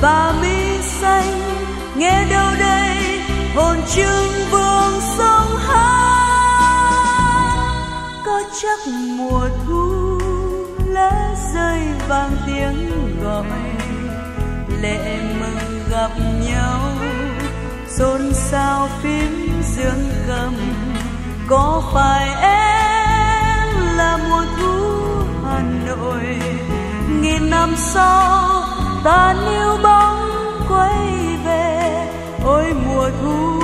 và mi xanh. Nghe đâu đây, hồn trưng vương sông hát có chắc mùa thu lá rơi vang tiếng gọi. Lệ mừng gặp nhau, xôn xao phím dương cầm. Có phải em năm sau ta níu bóng quay về ôi mùa thu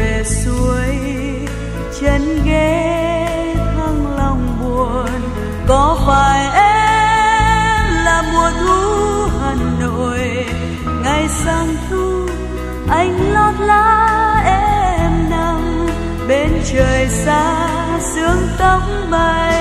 về xuôi chân ghế thăng lòng buồn. Có phải em là mùa thu hà nội? Ngày sang thu, anh lót lá em nằm. Bên trời xa, sương tóc bay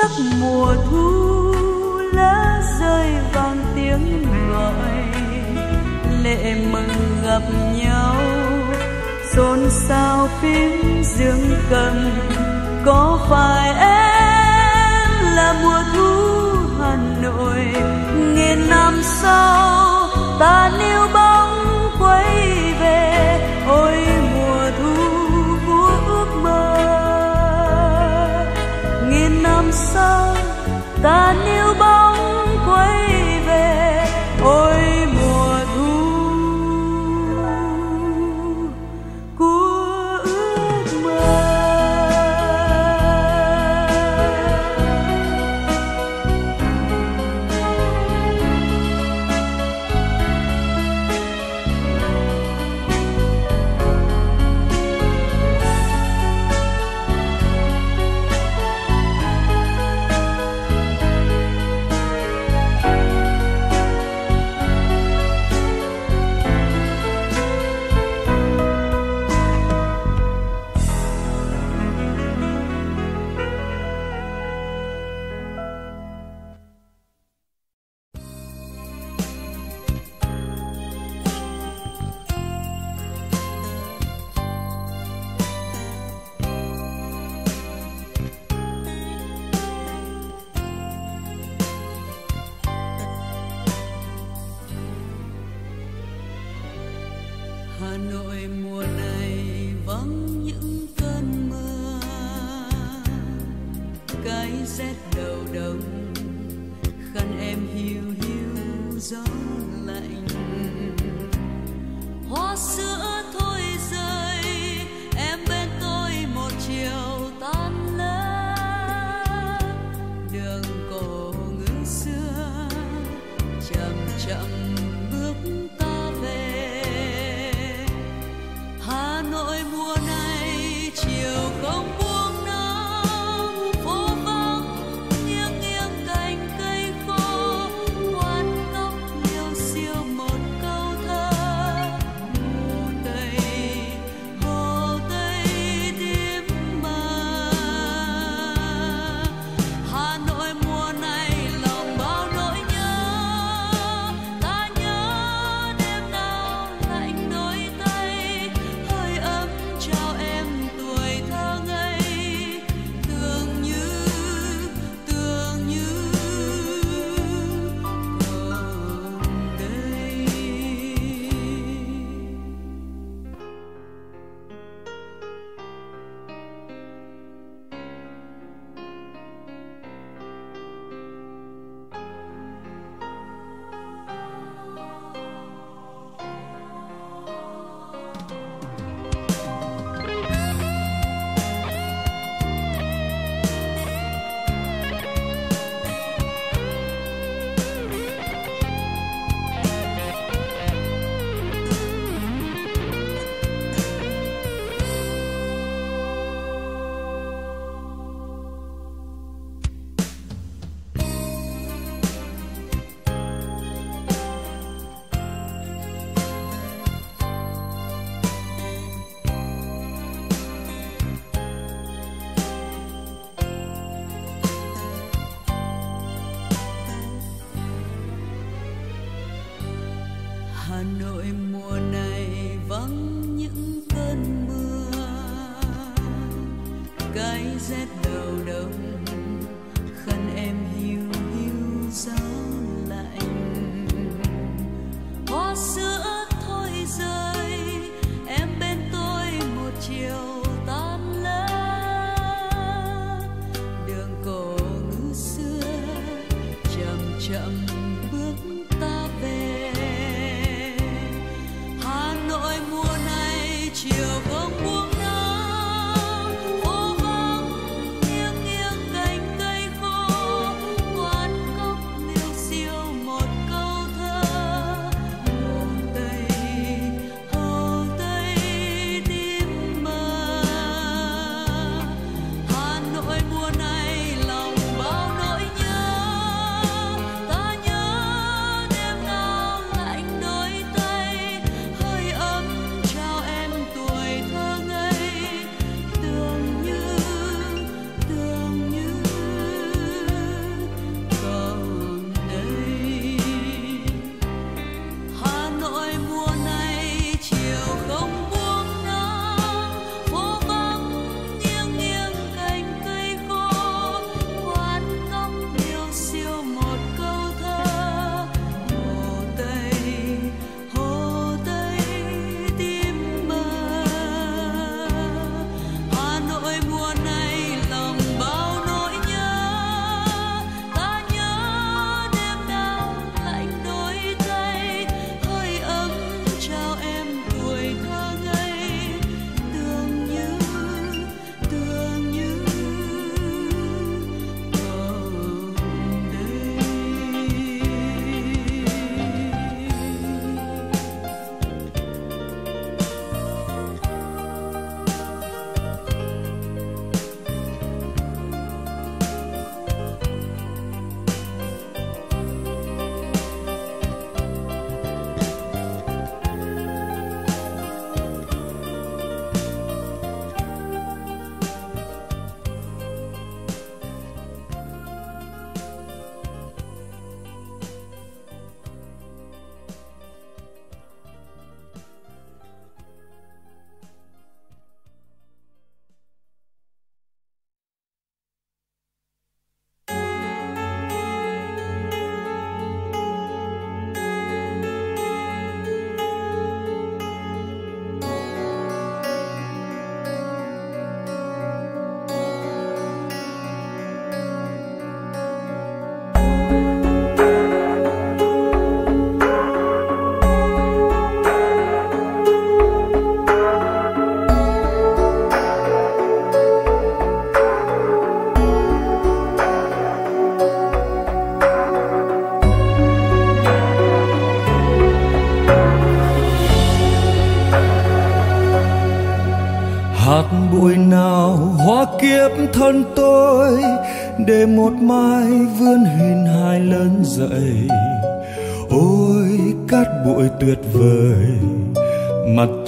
chắc mùa thu lá rơi vang tiếng gọi. Lệ mừng gặp nhau, xôn xao phím dương cầm. Có phải em là mùa thu hà nội? Nghìn năm sau, ta níu bao chậm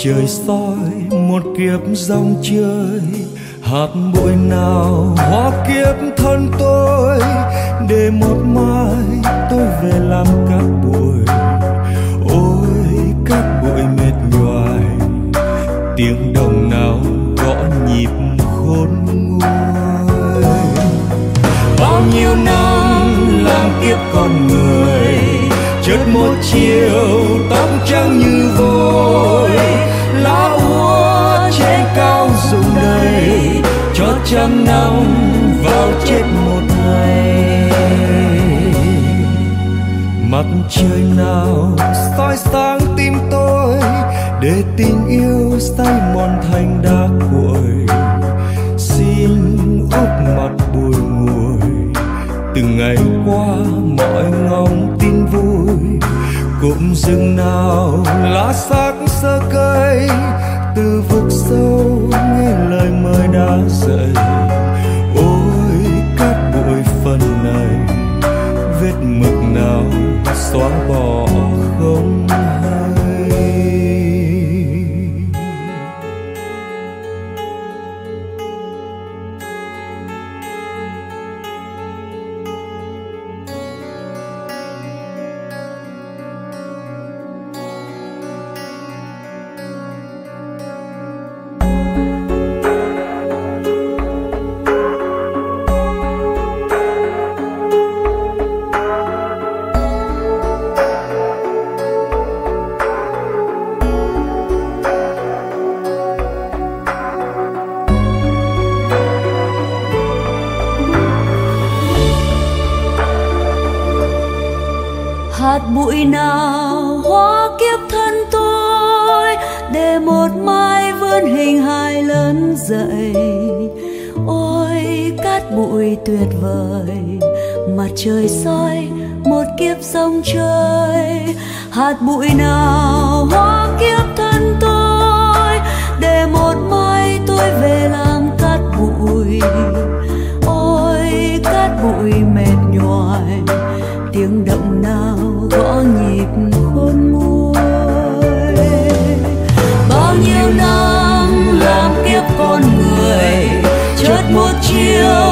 trời soi, một kiếp dòng chơi. Hạt bụi nào hóa kiếp thân tôi. Để một mai tôi về làm cát bụi ôi cát bụi mệt nhoài. Tiếng đồng nào gõ nhịp khôn nguôi. Bao nhiêu năm làm kiếp con người, chợt một chiều tóc trắng như vôi. Nóng năm vào chết một ngày. Mặt trời nào soi sáng tim tôi để tình yêu say mòn thành đá cuội. Xin úp mặt bùi ngùi từng ngày qua mọi ngóng tin vui. Cụm rừng nào lá xác sơ cây, từ vực sâu nghe lời mời đã dậy xóa bỏ vời. Mặt trời soi, một kiếp sông chơi. Hạt bụi nào hóa kiếp thân tôi. Để một mai tôi về làm cát bụi. Ôi, cát bụi mệt nhoài. Tiếng động nào gõ nhịp khôn nguôi bao nhiêu năm làm kiếp con người chợt một chiều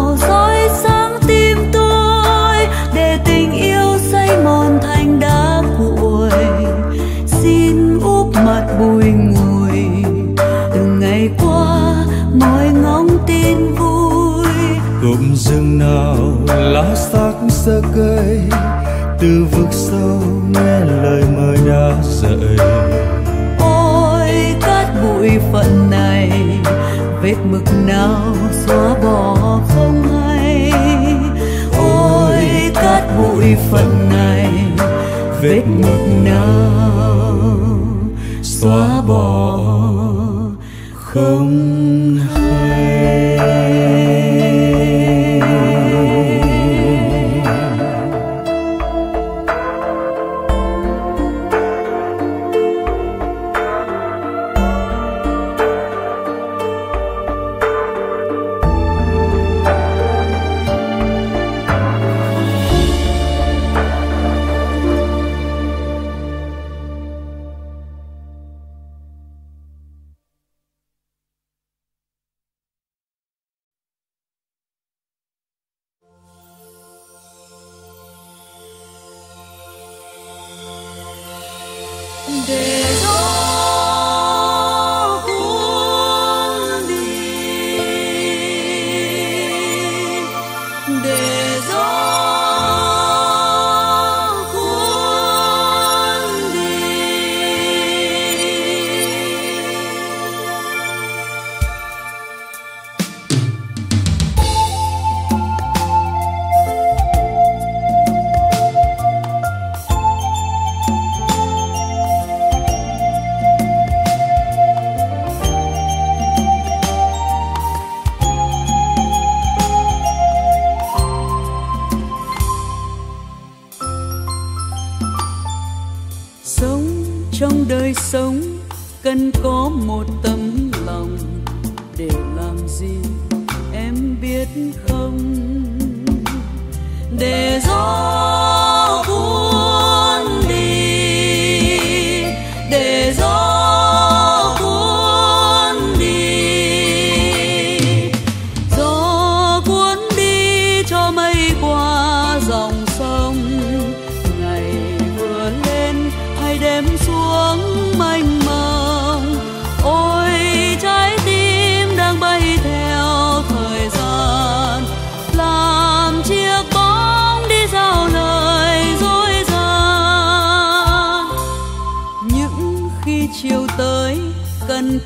cụm rừng nào lá xác sơ cây, từ vực sâu nghe lời mời đã dậy ôi, cát bụi phận này, vết mực nào xóa bỏ không hay? Ôi, cát bụi phận này, vết mực nào xóa bỏ không hay?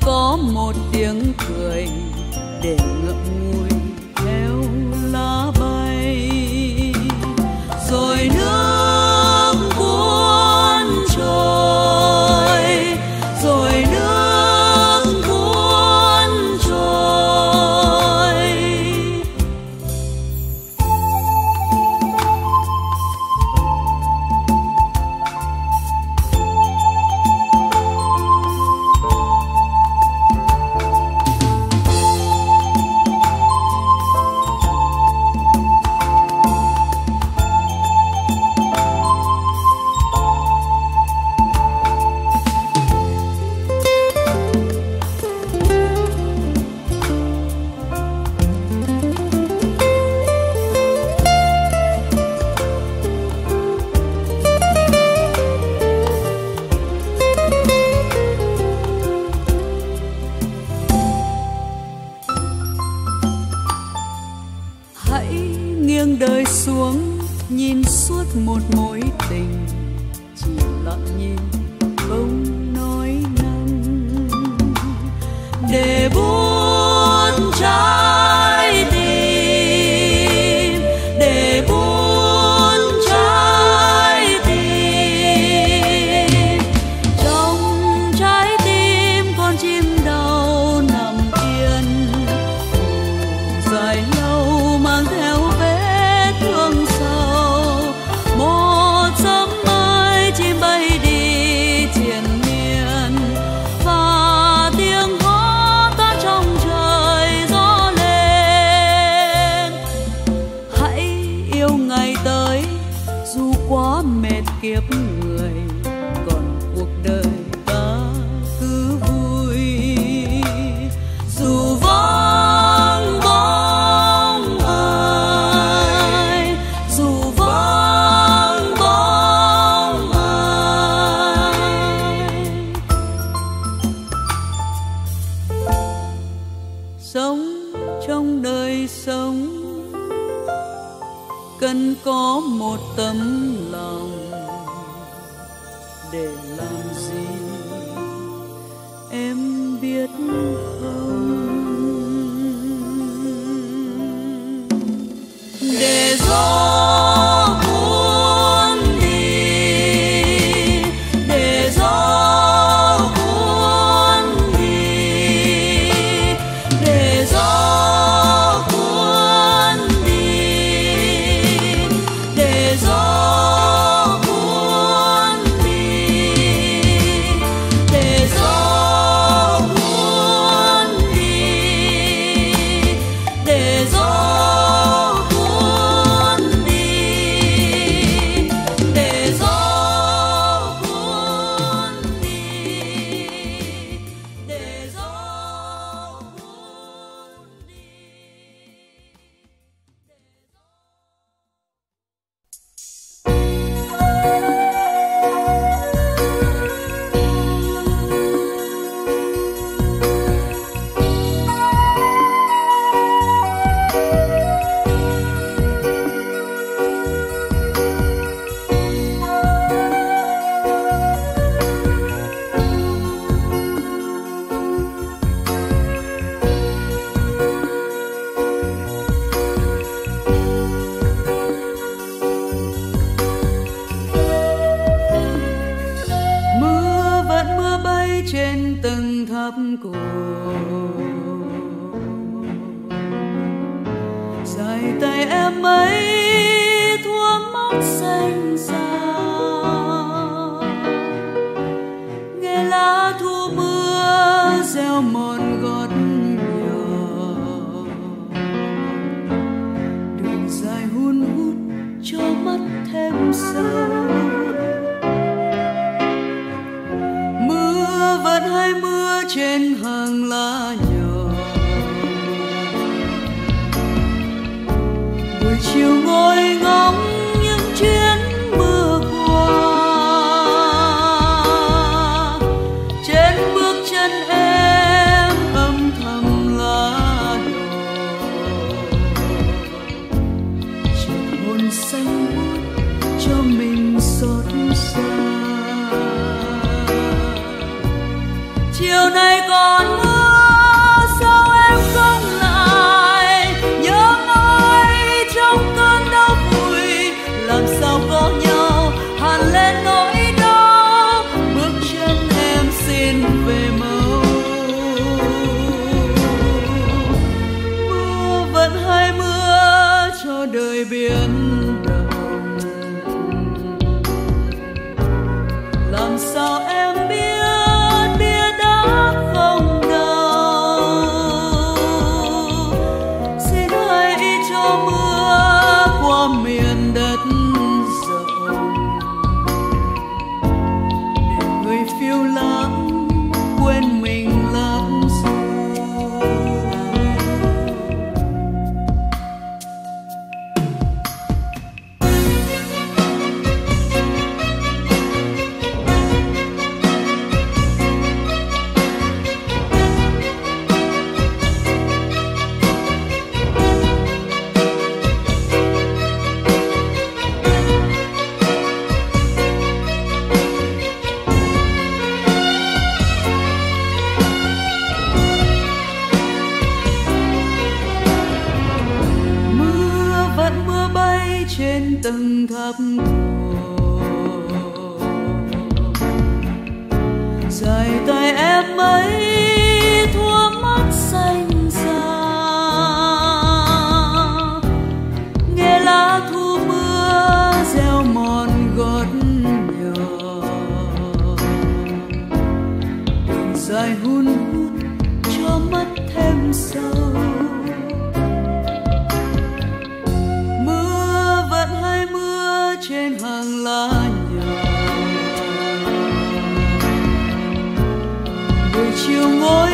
Có một tiếng cười để buổi chiều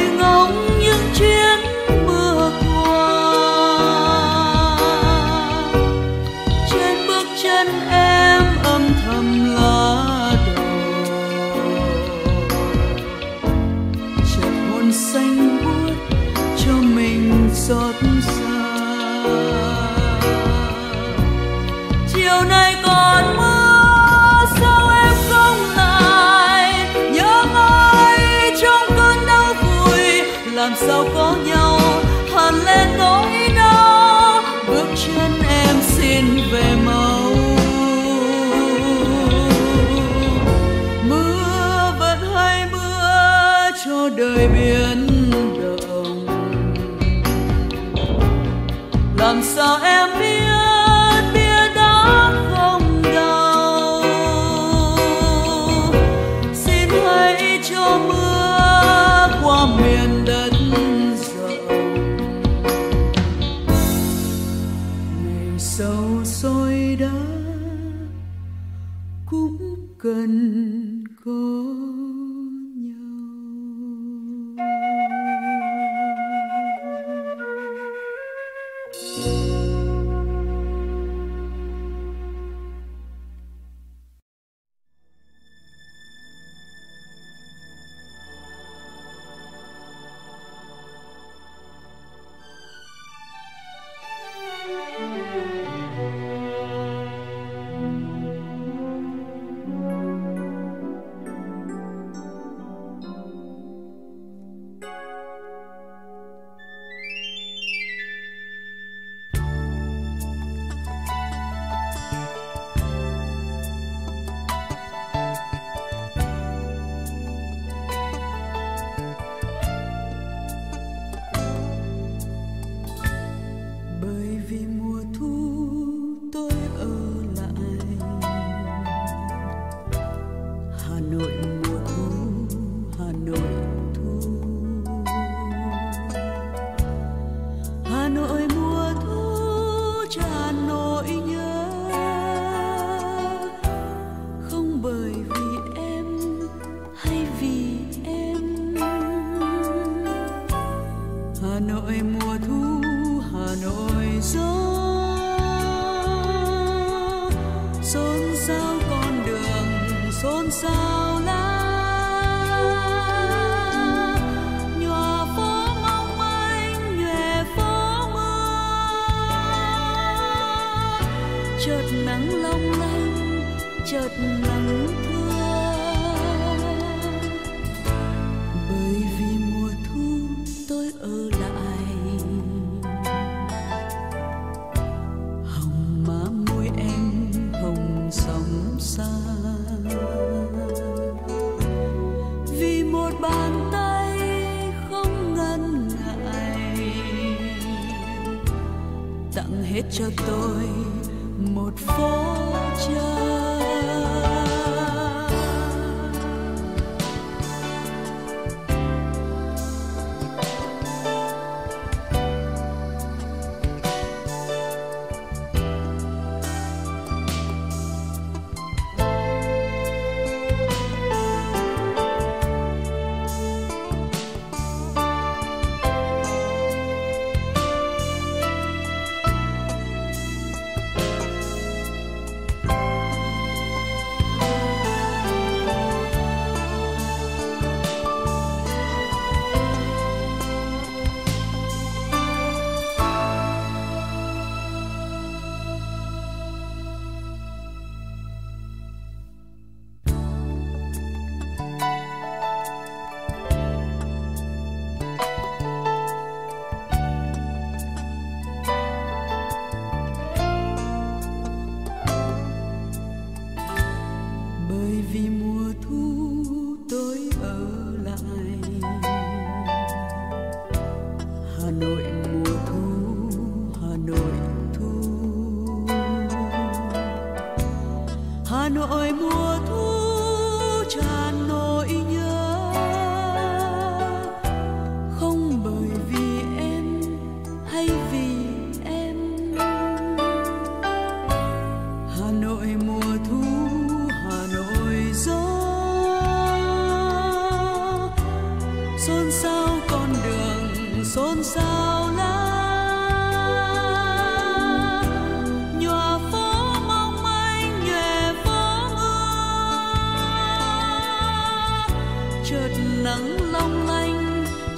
Libyan tôi một phố trời.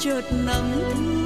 Chợt nắng thương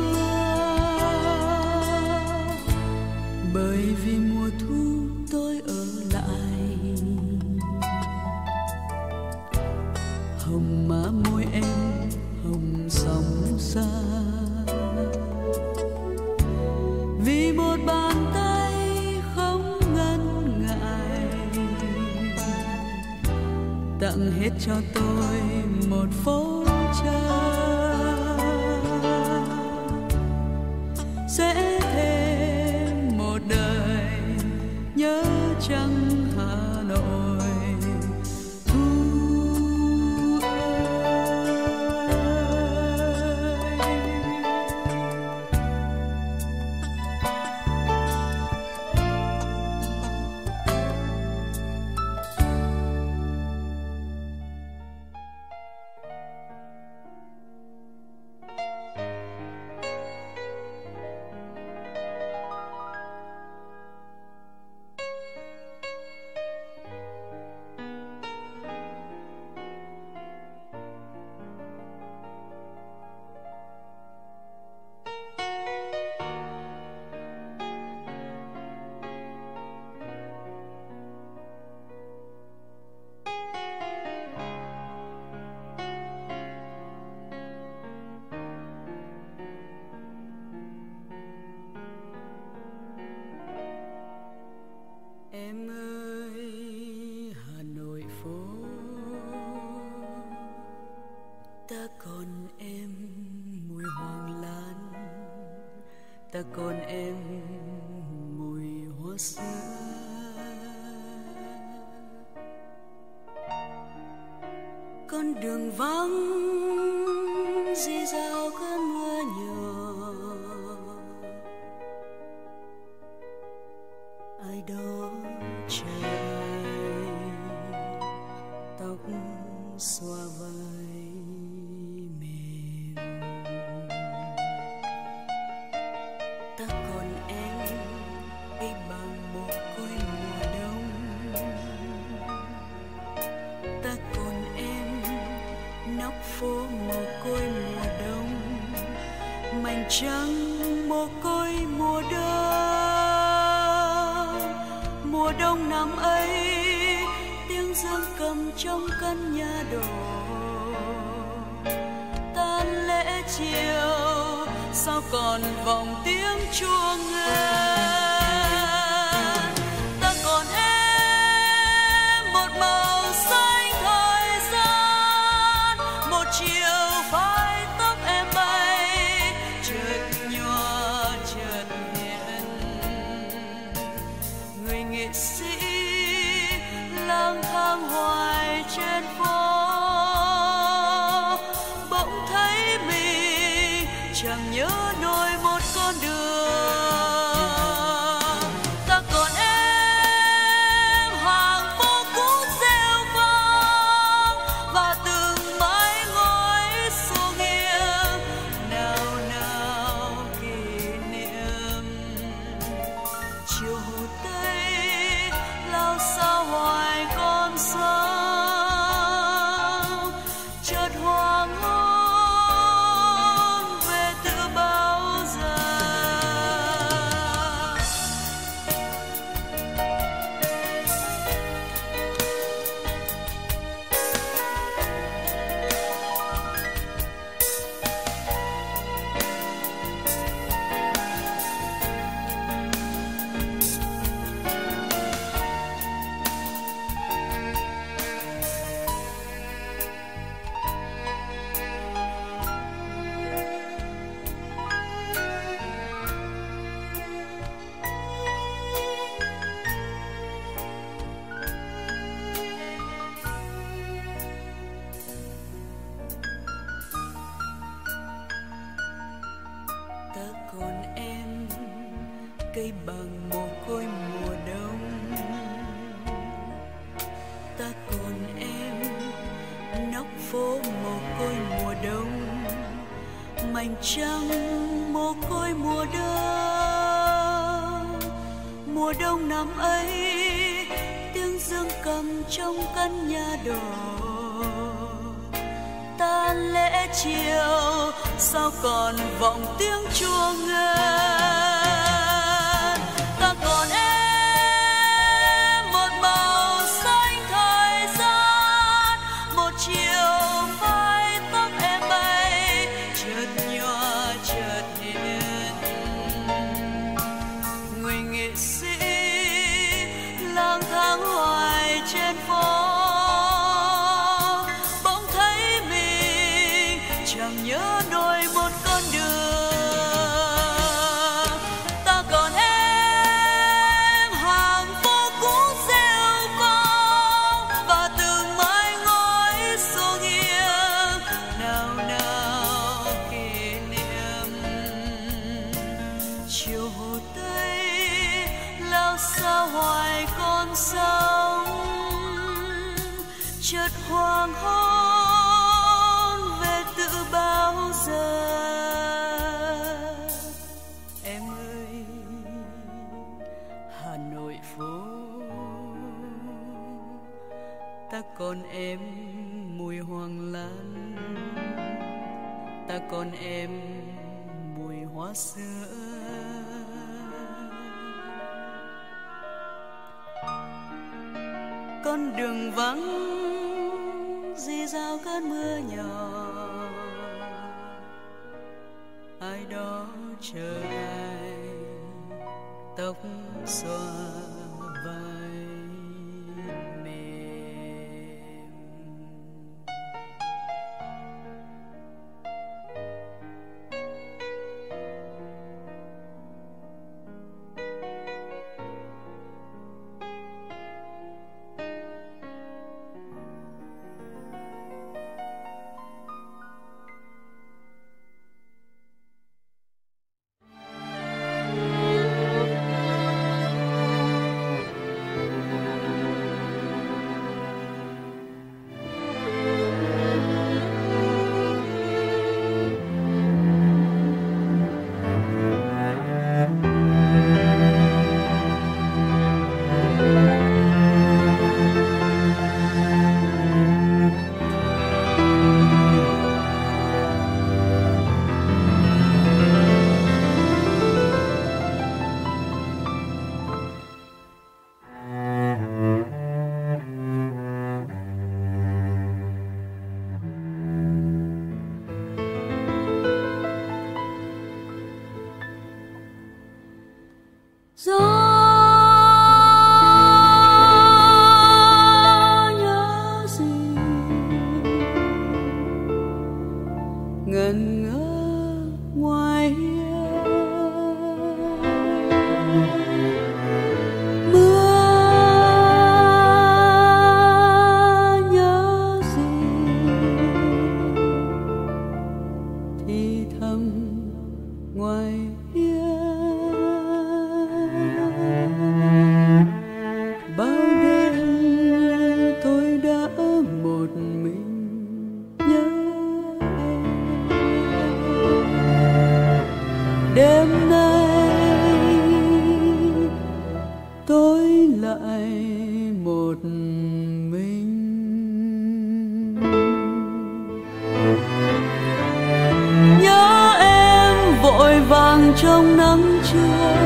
trong nắng trưa,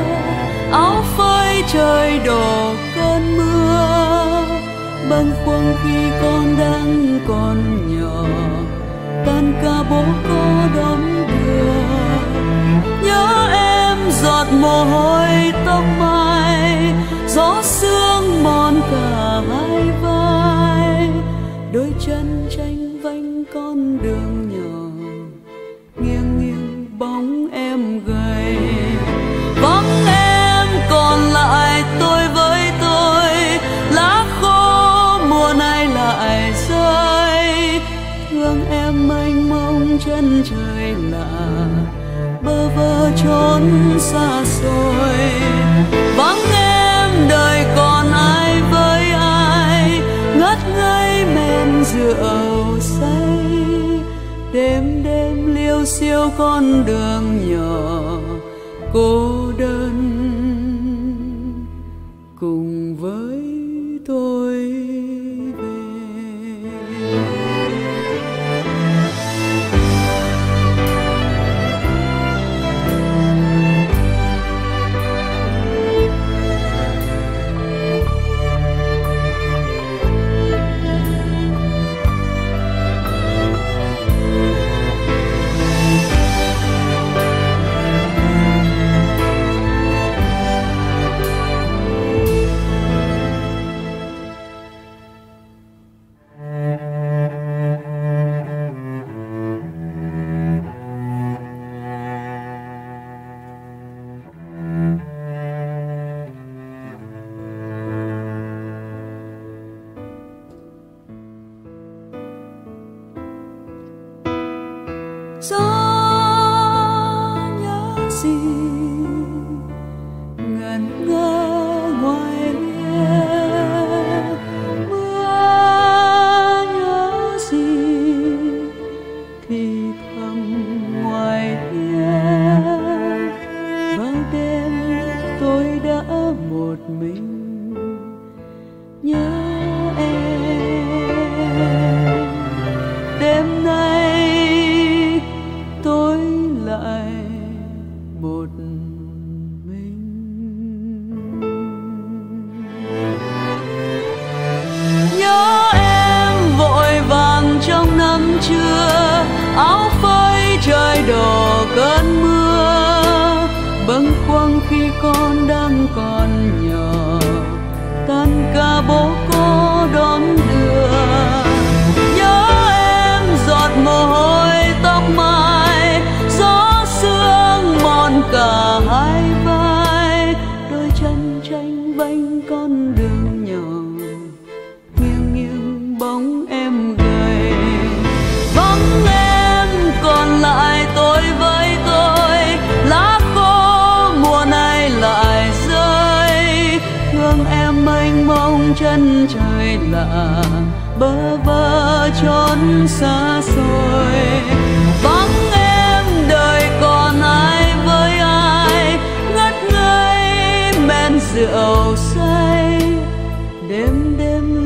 áo phơi trời đổ cơn mưa. Bâng khuâng khi con đang còn nhỏ, tan ca bố có đón đưa. Nhớ em giọt mồ hôi tóc mai, gió sương mòn cả hai vai. Đôi chân tranh vanh con đường chốn trốn xa xôi. Vắng em đời còn ai với ai, ngất ngây men rượu say. Đêm đêm liêu xiêu con đường nhỏ cô chân trời lạ bơ vơ trốn xa xôi. Vắng em đời còn ai với ai, ngất ngây men rượu say. Đêm đêm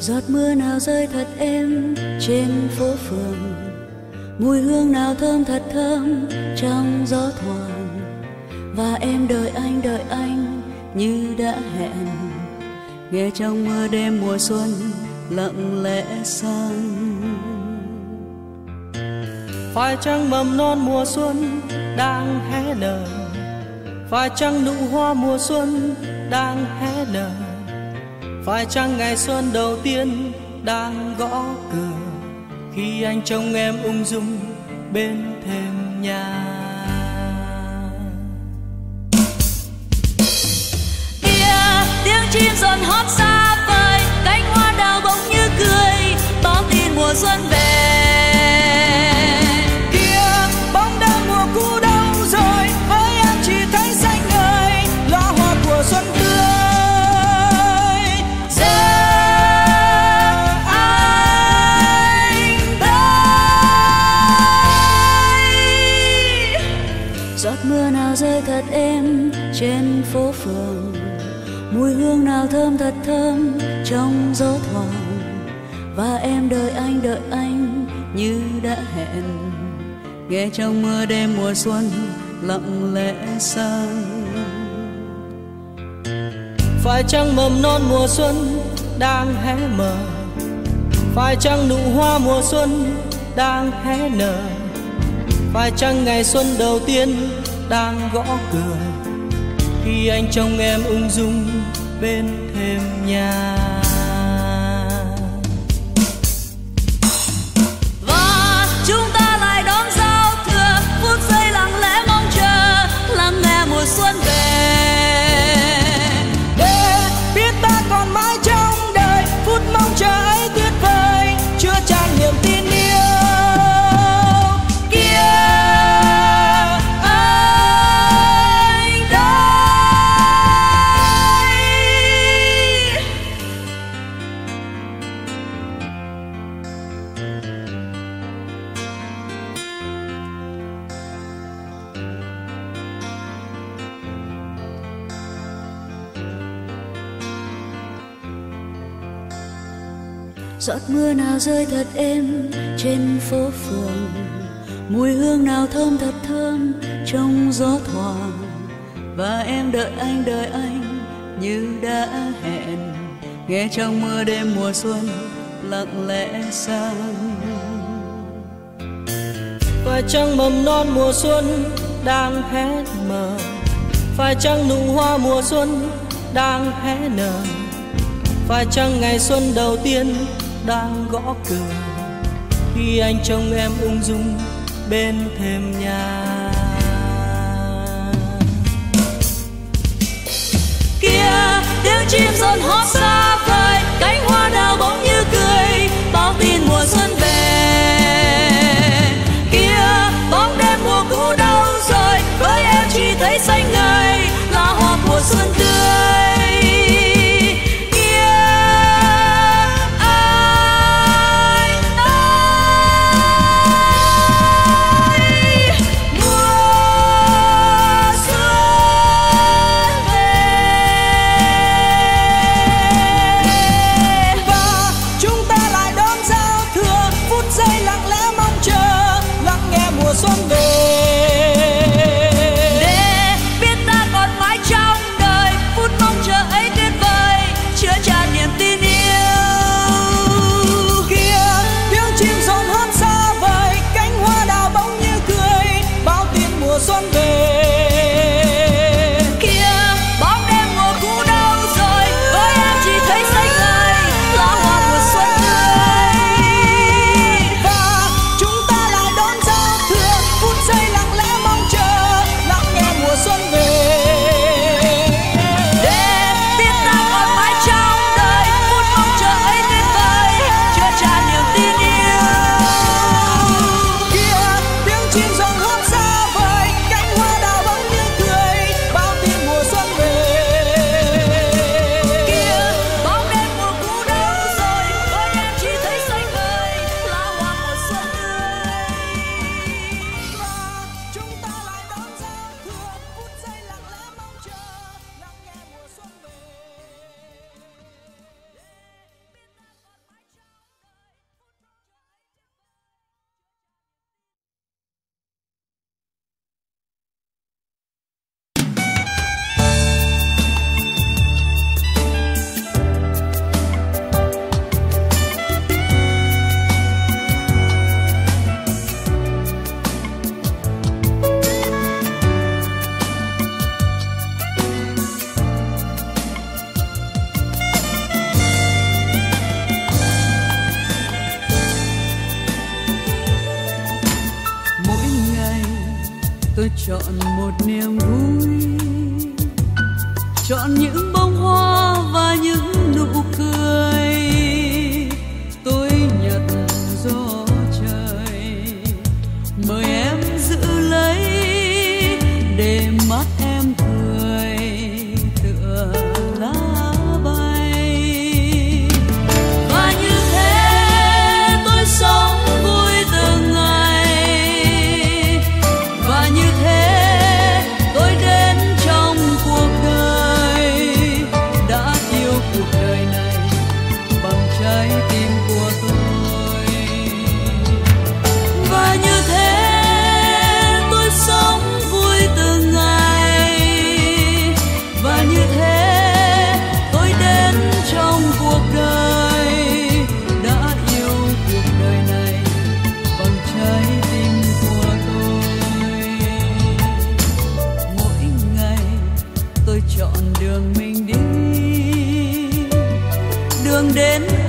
giọt mưa nào rơi thật êm trên phố phường. Mùi hương nào thơm thật thơm trong gió thoảng. Và em đợi anh đợi anh như đã hẹn. Nghe trong mưa đêm mùa xuân lặng lẽ sang. Phải chăng mầm non mùa xuân đang hé nở? Phải chăng nụ hoa mùa xuân đang hé nở? Phải chăng ngày xuân đầu tiên đang gõ cửa khi anh trông em ung dung bên thềm nhà? Kia tiếng chim dần hót xa vời, cánh hoa đào bỗng như cười, báo tin mùa xuân về. Và em đợi anh đợi anh như đã hẹn. Nghe trong mưa đêm mùa xuân lặng lẽ sang. Phải chăng mầm non mùa xuân đang hé mở? Phải chăng nụ hoa mùa xuân đang hé nở? Phải chăng ngày xuân đầu tiên đang gõ cửa? Khi anh trông em ung dung bên thềm nhà. Rơi thật êm trên phố phường. Mùi hương nào thơm thật thơm trong gió thoảng. Và em đợi anh đợi anh như đã hẹn. Nghe trong mưa đêm mùa xuân lặng lẽ sang. Phải chăng mầm non mùa xuân đang hé mở. Phải chăng nụ hoa mùa xuân đang hé nở. Phải chăng ngày xuân đầu tiên đang gõ cửa. Khi anh trông em ung dung bên thềm nhà. Kia, tiếng chim dần hót đến